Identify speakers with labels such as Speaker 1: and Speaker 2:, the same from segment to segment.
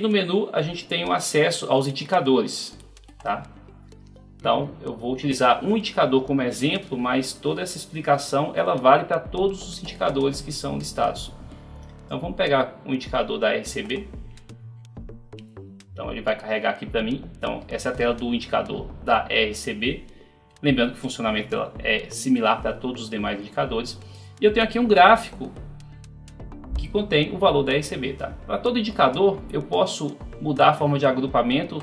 Speaker 1: No menu a gente tem o acesso aos indicadores, tá? Então eu vou utilizar um indicador como exemplo, mas toda essa explicação ela vale para todos os indicadores que são listados. Então vamos pegar um indicador da RCB. Então ele vai carregar aqui para mim. Então essa é a tela do indicador da RCB. Lembrando que o funcionamento dela é similar para todos os demais indicadores. E eu tenho aqui um gráfico contém o valor da RCB. Tá? Para todo indicador, eu posso mudar a forma de agrupamento,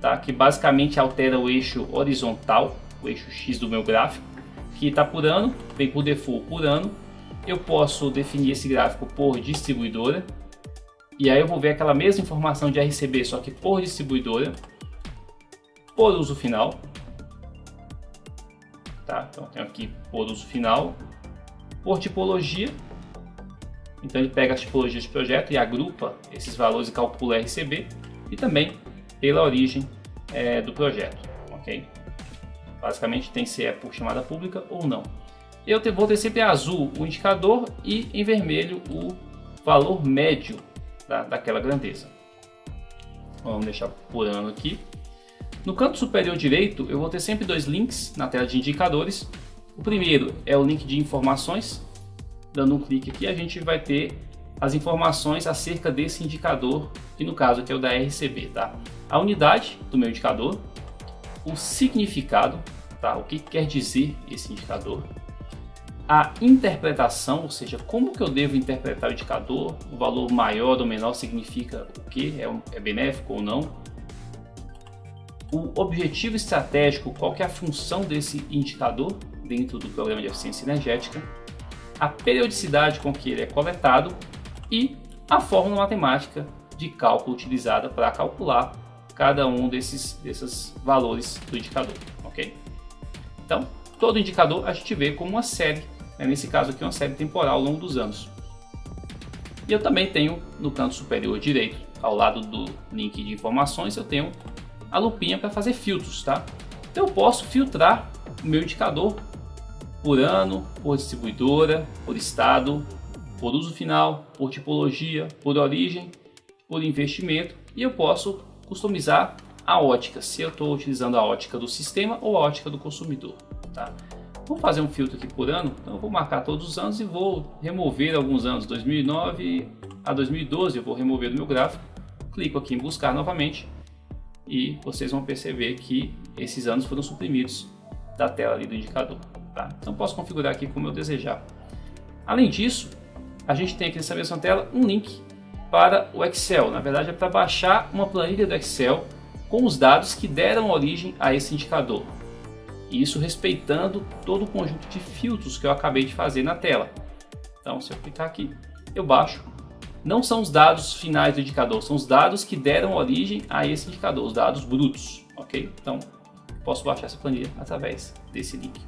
Speaker 1: tá? que basicamente altera o eixo horizontal, o eixo X do meu gráfico, que está por ano, vem por default por ano. Eu posso definir esse gráfico por distribuidora, e aí eu vou ver aquela mesma informação de RCB, só que por distribuidora, por uso final. Tá? Então tenho aqui por uso final, por tipologia então ele pega as tipologias de projeto e agrupa esses valores e calcula RCB e também pela origem é, do projeto, ok? Basicamente tem se é por chamada pública ou não. Eu vou ter sempre azul o indicador e em vermelho o valor médio da, daquela grandeza. Vamos deixar por ano aqui. No canto superior direito eu vou ter sempre dois links na tela de indicadores. O primeiro é o link de informações dando um clique aqui, a gente vai ter as informações acerca desse indicador, que no caso aqui é o da RCB, tá? A unidade do meu indicador, o significado, tá? O que quer dizer esse indicador, a interpretação, ou seja, como que eu devo interpretar o indicador, o valor maior ou menor significa o que, é, é benéfico ou não, o objetivo estratégico, qual que é a função desse indicador dentro do programa de eficiência energética, a periodicidade com que ele é coletado e a fórmula matemática de cálculo utilizada para calcular cada um desses, desses valores do indicador, ok? Então, todo indicador a gente vê como uma série, né? nesse caso aqui uma série temporal ao longo dos anos. E eu também tenho no canto superior direito, ao lado do link de informações, eu tenho a lupinha para fazer filtros, tá? Então eu posso filtrar o meu indicador por ano, por distribuidora, por estado, por uso final, por tipologia, por origem, por investimento e eu posso customizar a ótica, se eu estou utilizando a ótica do sistema ou a ótica do consumidor. Tá? Vou fazer um filtro aqui por ano, então eu vou marcar todos os anos e vou remover alguns anos, 2009 a 2012 eu vou remover do meu gráfico, clico aqui em buscar novamente e vocês vão perceber que esses anos foram suprimidos da tela ali do indicador. Tá? Então posso configurar aqui como eu desejar. Além disso, a gente tem aqui nessa mesma tela um link para o Excel. Na verdade é para baixar uma planilha do Excel com os dados que deram origem a esse indicador. Isso respeitando todo o conjunto de filtros que eu acabei de fazer na tela. Então se eu clicar aqui, eu baixo. Não são os dados finais do indicador, são os dados que deram origem a esse indicador, os dados brutos, ok? Então posso baixar essa planilha através desse link.